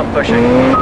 up pushing.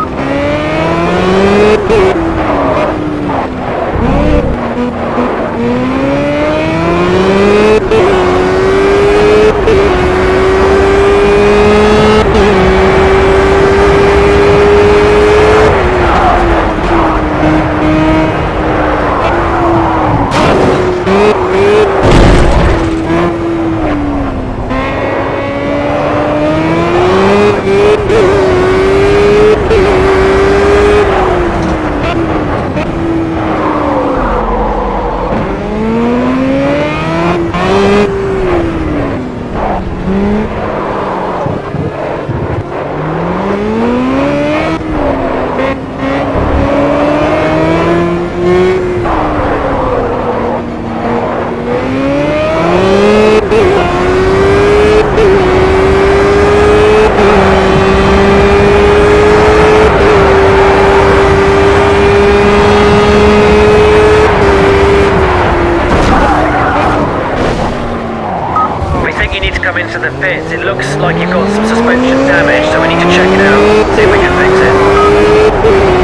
looks like you've got some suspension damage, so we need to check it out, see if we can fix it.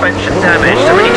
Suspension damage, so we